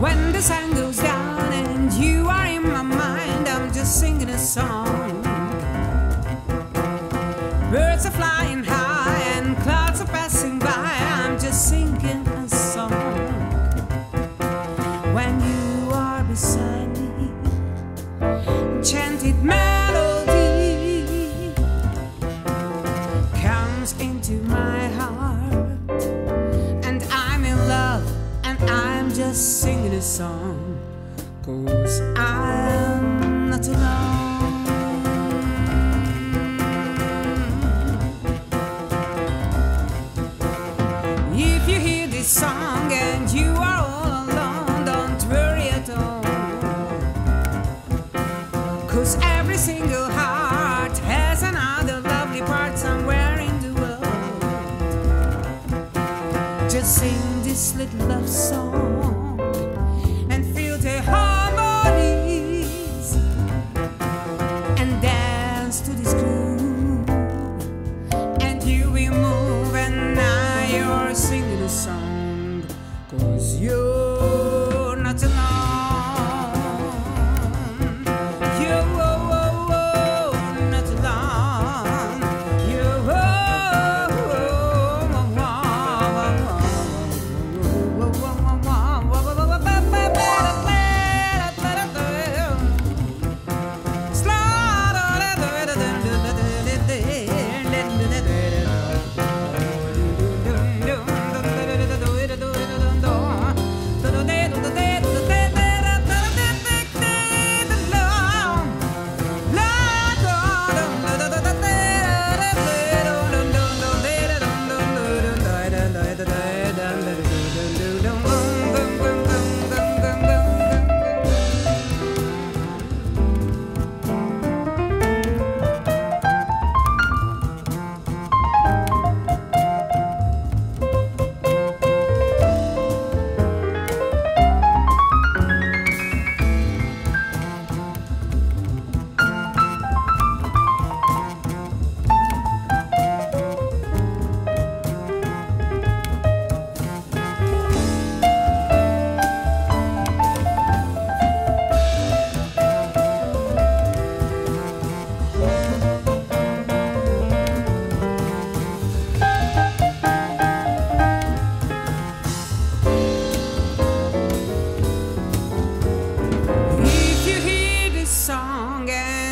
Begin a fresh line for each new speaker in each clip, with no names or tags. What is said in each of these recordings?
When the sun goes down and you are in my mind, I'm just singing a song. Birds are flying high and clouds are passing by, I'm just singing a song. When you are beside me, enchanted man. I'm just singing a song. Cause I'm not alone. If you hear this song and you are all alone, don't worry at all. Cause every single heart has another lovely part somewhere in the world. Just sing little love song and feel the harmonies and dance to this groove.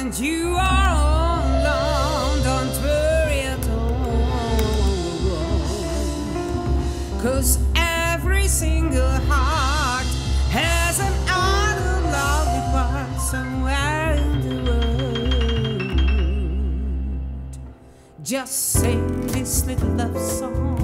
And you are alone, don't worry at all. Cause every single heart has an part somewhere in the world. Just sing this little love song